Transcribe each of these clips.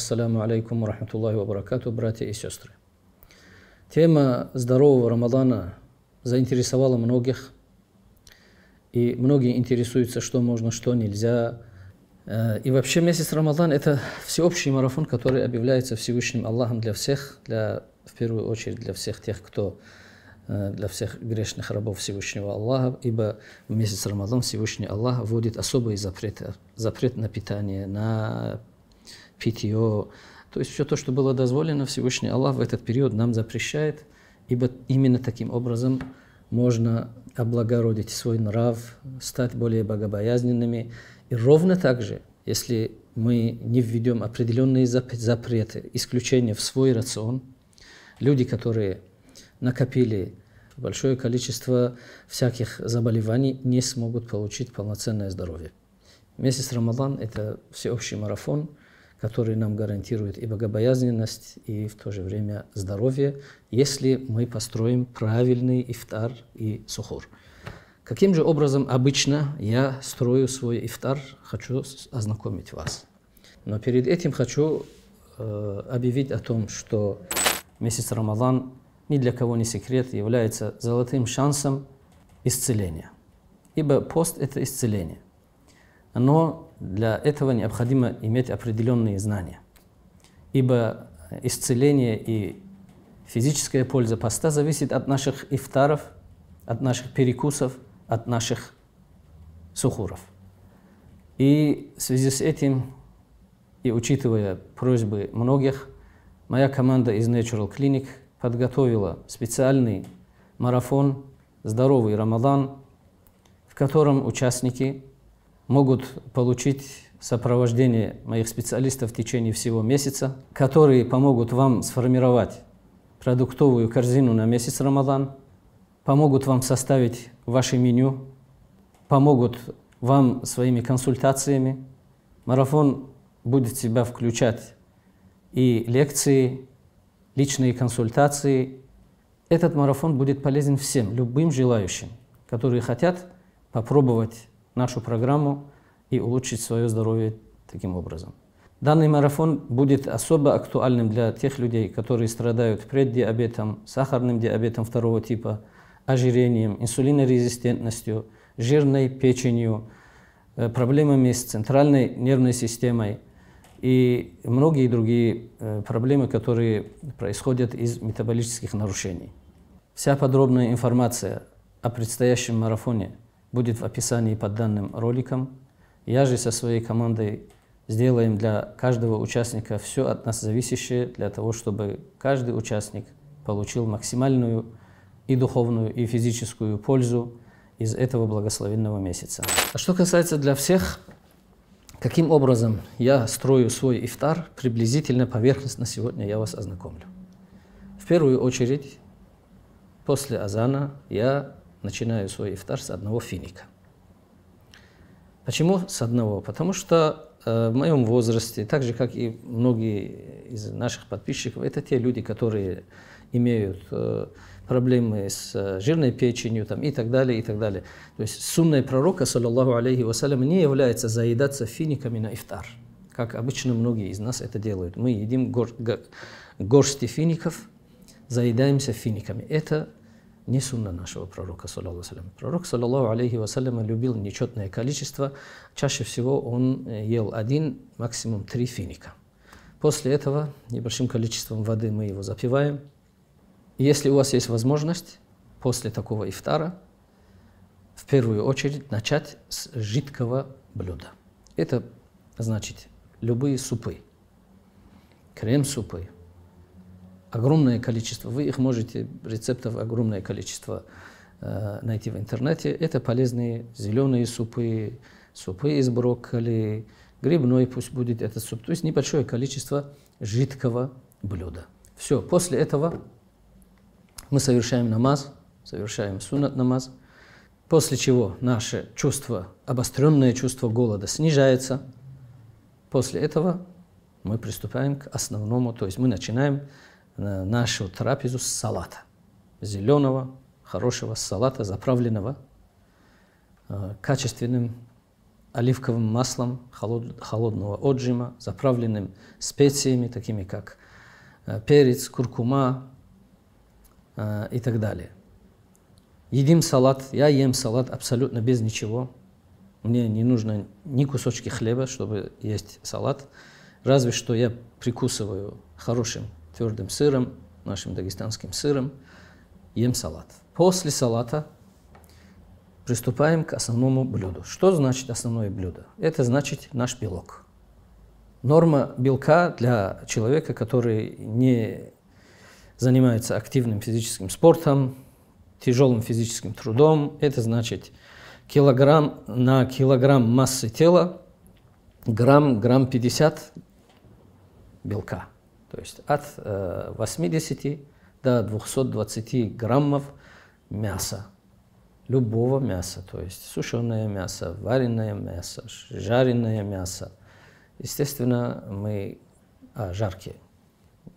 Ассаламу алейкум рахматуллахи ва баракату, братья и сестры. Тема здорового Рамадана заинтересовала многих, и многие интересуются, что можно, что нельзя. Э, и вообще месяц Рамадан – это всеобщий марафон, который объявляется Всевышним Аллахом для всех, для, в первую очередь для всех тех, кто э, для всех грешных рабов Всевышнего Аллаха, ибо в месяц Рамадан Всевышний Аллах вводит особые запреты, запрет на питание, на питье, то есть все то, что было дозволено, Всевышний Аллах в этот период нам запрещает, ибо именно таким образом можно облагородить свой нрав, стать более богобоязненными. И ровно так же, если мы не введем определенные запреты, исключения в свой рацион, люди, которые накопили большое количество всяких заболеваний, не смогут получить полноценное здоровье. Месяц Рамадан – это всеобщий марафон – который нам гарантирует и богобоязненность, и в то же время здоровье, если мы построим правильный ифтар и сухур. Каким же образом обычно я строю свой ифтар, хочу ознакомить вас. Но перед этим хочу э, объявить о том, что месяц Рамадан ни для кого не секрет, является золотым шансом исцеления. Ибо пост – это исцеление. Но для этого необходимо иметь определенные знания. Ибо исцеление и физическая польза поста зависит от наших ифтаров, от наших перекусов, от наших сухуров. И в связи с этим, и учитывая просьбы многих, моя команда из Natural Clinic подготовила специальный марафон «Здоровый Рамадан», в котором участники могут получить сопровождение моих специалистов в течение всего месяца, которые помогут вам сформировать продуктовую корзину на месяц Рамадан, помогут вам составить ваше меню, помогут вам своими консультациями. Марафон будет в себя включать и лекции, личные консультации. Этот марафон будет полезен всем, любым желающим, которые хотят попробовать нашу программу и улучшить свое здоровье таким образом. Данный марафон будет особо актуальным для тех людей, которые страдают преддиабетом, сахарным диабетом второго типа, ожирением, инсулинорезистентностью, жирной печенью, э, проблемами с центральной нервной системой и многие другие э, проблемы, которые происходят из метаболических нарушений. Вся подробная информация о предстоящем марафоне – будет в описании под данным роликом. Я же со своей командой сделаем для каждого участника все от нас зависящее для того, чтобы каждый участник получил максимальную и духовную, и физическую пользу из этого благословенного месяца. А что касается для всех, каким образом я строю свой ифтар, приблизительно поверхностно сегодня я вас ознакомлю. В первую очередь, после азана я начинаю свой ифтар с одного финика. Почему с одного? Потому что э, в моем возрасте, так же как и многие из наших подписчиков, это те люди, которые имеют э, проблемы с э, жирной печенью там, и так далее, и так далее. То есть сунной пророка, саллаллаху алейхи вассалям, не является заедаться финиками на ифтар, как обычно многие из нас это делают. Мы едим гор, горсти фиников, заедаемся финиками. Это не сунна нашего пророка, саллаллаху Пророк, саллаллаху алейхи вассалям, любил нечетное количество. Чаще всего он э, ел один, максимум три финика. После этого небольшим количеством воды мы его запиваем. Если у вас есть возможность после такого ифтара, в первую очередь начать с жидкого блюда. Это значит любые супы, крем-супы, огромное количество, вы их можете, рецептов огромное количество э, найти в интернете. Это полезные зеленые супы, супы из брокколи, грибной пусть будет этот суп. То есть небольшое количество жидкого блюда. Все, после этого мы совершаем намаз, совершаем сунат намаз, после чего наше чувство, обостренное чувство голода снижается. После этого мы приступаем к основному, то есть мы начинаем нашу трапезу с салата. Зеленого, хорошего салата, заправленного э, качественным оливковым маслом холодного отжима, заправленным специями, такими как э, перец, куркума э, и так далее. Едим салат, я ем салат абсолютно без ничего. Мне не нужно ни кусочки хлеба, чтобы есть салат. Разве что я прикусываю хорошим твердым сыром, нашим дагестанским сыром, ем салат. После салата приступаем к основному блюду. Что значит основное блюдо? Это значит наш белок. Норма белка для человека, который не занимается активным физическим спортом, тяжелым физическим трудом, это значит килограмм на килограмм массы тела, грамм, грамм 50 белка. То есть от 80 э, до 220 граммов мяса любого мяса, то есть сушеное мясо, вареное мясо, жареное мясо. Естественно, мы о жарке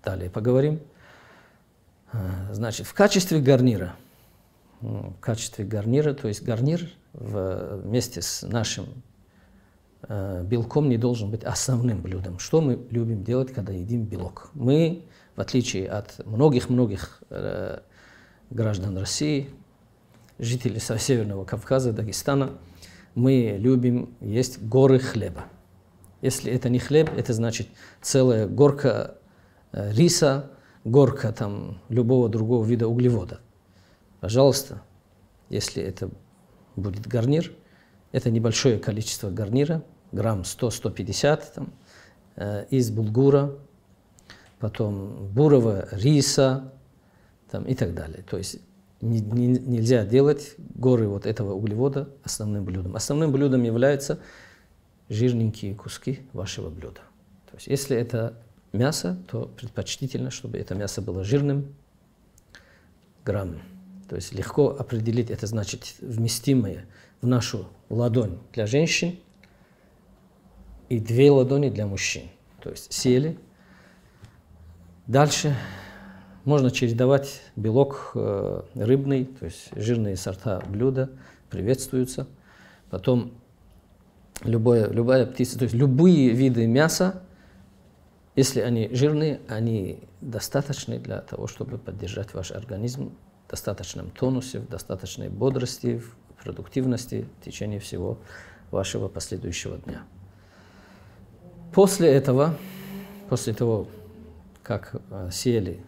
далее поговорим. А, значит, в качестве гарнира, в качестве гарнира, то есть гарнир вместе с нашим э, белком не должен быть основным блюдом. Что мы любим делать, когда едим белок? Мы, в отличие от многих-многих э, граждан России, жители со Северного Кавказа, Дагестана, мы любим есть горы хлеба. Если это не хлеб, это значит целая горка э, риса, горка там любого другого вида углевода. Пожалуйста, если это будет гарнир, это небольшое количество гарнира, грамм 100-150 там, э, из булгура, потом бурого риса там, и так далее. То есть не, не, нельзя делать горы вот этого углевода основным блюдом. Основным блюдом являются жирненькие куски вашего блюда. То есть если это мясо, то предпочтительно, чтобы это мясо было жирным, грамм. То есть легко определить, это значит вместимое в нашу ладонь для женщин и две ладони для мужчин. То есть сели. Дальше можно чередовать белок э, рыбный, то есть жирные сорта блюда приветствуются. Потом любое, любая птица, то есть любые виды мяса, если они жирные, они достаточны для того, чтобы поддержать ваш организм в достаточном тонусе, в достаточной бодрости, в продуктивности в течение всего вашего последующего дня. После этого, после того, как э, сели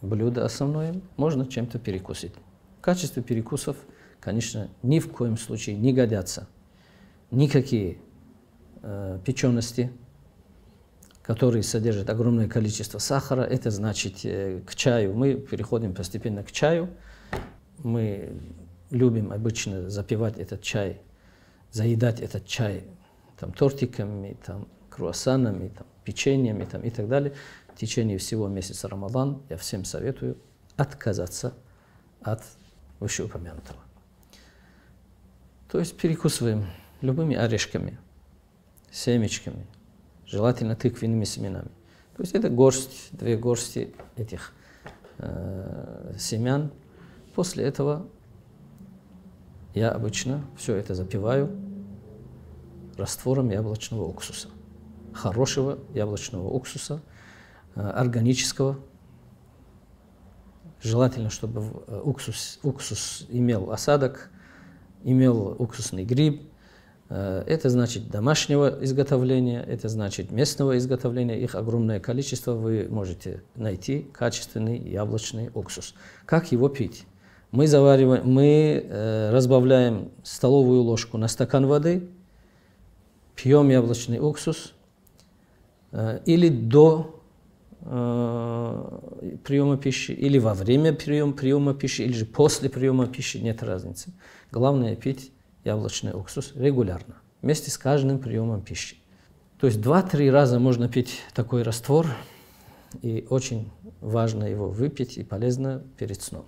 блюдо основное, можно чем-то перекусить. В качестве перекусов, конечно, ни в коем случае не годятся никакие э, печености, которые содержат огромное количество сахара. Это значит э, к чаю. Мы переходим постепенно к чаю. Мы любим обычно запивать этот чай, заедать этот чай там, тортиками, там, круассанами, там, печеньями там, и так далее в течение всего месяца Рамадан я всем советую отказаться от вышеупомянутого. То есть перекусываем любыми орешками, семечками, желательно тыквенными семенами. То есть это горсть, две горсти этих э, семян. После этого я обычно все это запиваю раствором яблочного уксуса. Хорошего яблочного уксуса – Э, органического. Желательно, чтобы э, уксус, уксус имел осадок, имел уксусный гриб. Э, это значит домашнего изготовления, это значит местного изготовления. Их огромное количество. Вы можете найти качественный яблочный уксус. Как его пить? Мы, завариваем, мы э, разбавляем столовую ложку на стакан воды, пьем яблочный уксус э, или до Э, приема пищи, или во время приема, приема пищи, или же после приема пищи, нет разницы. Главное пить яблочный уксус регулярно, вместе с каждым приемом пищи. То есть два-три раза можно пить такой раствор, и очень важно его выпить и полезно перед сном.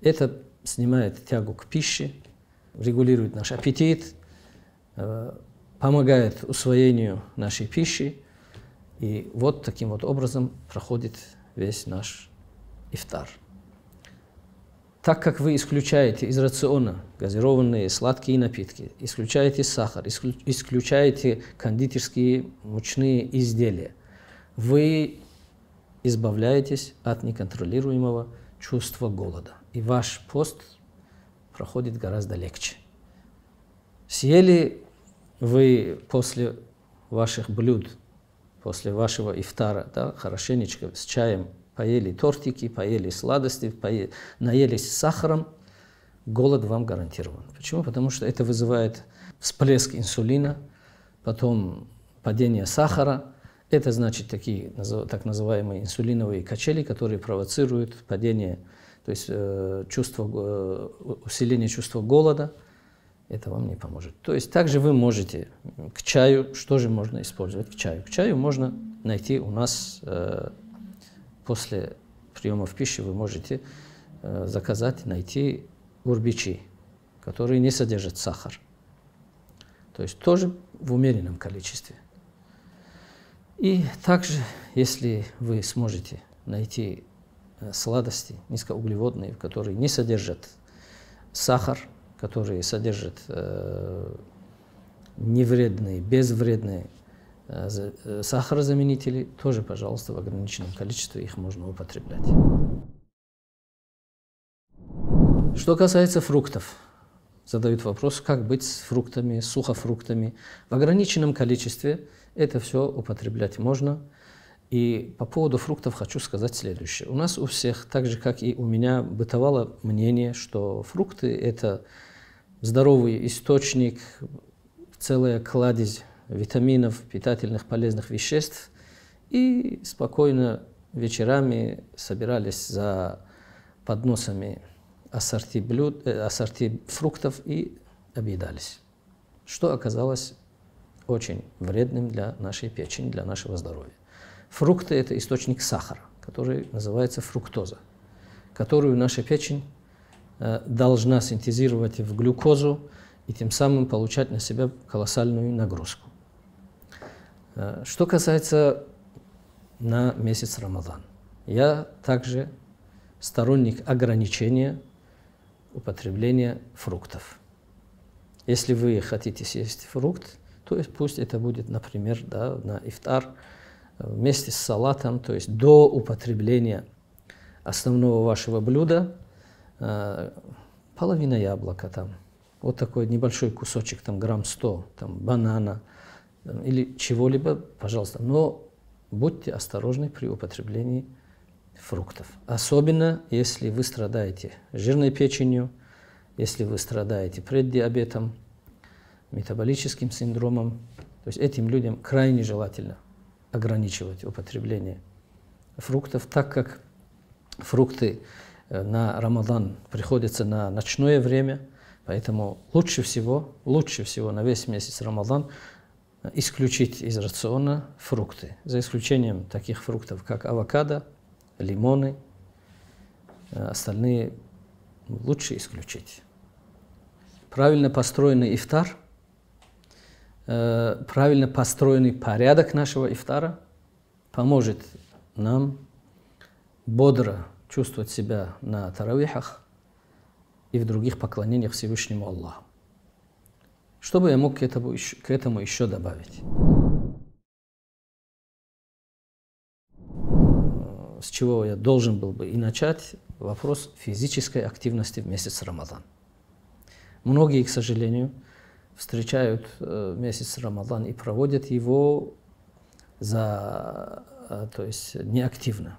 Это снимает тягу к пище, регулирует наш аппетит, э, помогает усвоению нашей пищи, и вот таким вот образом проходит весь наш ифтар. так как вы исключаете из рациона газированные сладкие напитки, исключаете сахар, исключаете кондитерские мучные изделия, вы избавляетесь от неконтролируемого чувства голода. И ваш пост проходит гораздо легче. Съели вы после ваших блюд, после вашего ифтара, да, хорошенечко с чаем, поели тортики, поели сладости, поели, наелись сахаром, голод вам гарантирован. Почему? Потому что это вызывает всплеск инсулина, потом падение сахара. Это значит такие так называемые инсулиновые качели, которые провоцируют падение, то есть э, чувство, э, усиление чувства голода. Это вам не поможет. То есть также вы можете к чаю, что же можно использовать к чаю? К чаю можно найти у нас э, после приема в пищу вы можете э, заказать, найти урбичи, которые не содержат сахар. То есть тоже в умеренном количестве. И также, если вы сможете найти э, сладости низкоуглеводные, которые не содержат сахар, которые содержат э, невредные, безвредные Э, э, сахарозаменители тоже, пожалуйста, в ограниченном количестве их можно употреблять. Что касается фруктов, задают вопрос, как быть с фруктами, сухофруктами. В ограниченном количестве это все употреблять можно. И по поводу фруктов хочу сказать следующее. У нас у всех, так же как и у меня, бытовало мнение, что фрукты – это здоровый источник, целая кладезь витаминов, питательных полезных веществ, и спокойно вечерами собирались за подносами ассорти, блюд, э, ассорти фруктов и объедались. Что оказалось очень вредным для нашей печени, для нашего здоровья. Фрукты – это источник сахара, который называется фруктоза, которую наша печень э, должна синтезировать в глюкозу и тем самым получать на себя колоссальную нагрузку. Э, что касается на месяц Рамадан, я также сторонник ограничения употребления фруктов. Если вы хотите съесть фрукт, то пусть это будет, например, да, на ифтар вместе с салатом, то есть до употребления основного вашего блюда, э, половина яблока там, вот такой небольшой кусочек, там грамм 100, там банана – или чего-либо, пожалуйста. Но будьте осторожны при употреблении фруктов. Особенно, если вы страдаете жирной печенью, если вы страдаете преддиабетом, метаболическим синдромом. То есть этим людям крайне желательно ограничивать употребление фруктов, так как фрукты э, на Рамадан приходятся на ночное время, поэтому лучше всего, лучше всего на весь месяц Рамадан исключить из рациона фрукты, за исключением таких фруктов, как авокадо, лимоны, э, остальные лучше исключить. Правильно построенный ифтар, э, правильно построенный порядок нашего ифтара поможет нам бодро чувствовать себя на таравихах и в других поклонениях Всевышнему Аллаху. Что бы я мог к этому, к этому еще добавить? С чего я должен был бы и начать? Вопрос физической активности в месяц Рамадан. Многие, к сожалению, встречают э, месяц Рамадан и проводят его за, э, то есть неактивно.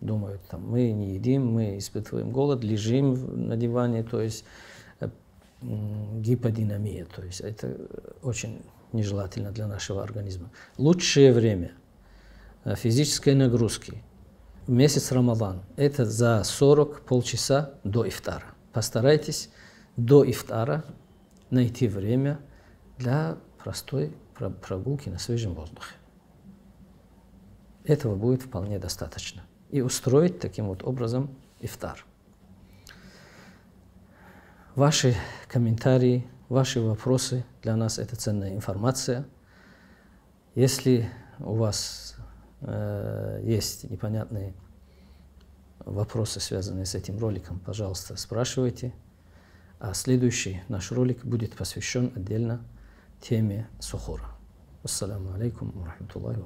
Думают, там, мы не едим, мы испытываем голод, лежим на диване, то есть гиподинамия, то есть это очень нежелательно для нашего организма. Лучшее время э, физической нагрузки месяц Рамадан – это за 40 полчаса до ифтара. Постарайтесь до ифтара найти время для простой прогулки на свежем воздухе. Этого будет вполне достаточно. И устроить таким вот образом ифтар. Ваши комментарии, ваши вопросы для нас это ценная информация. Если у вас э, есть непонятные вопросы, связанные с этим роликом, пожалуйста, спрашивайте. А следующий наш ролик будет посвящен отдельно теме сухора. Ассаламу алейкум ва рахматуллахи.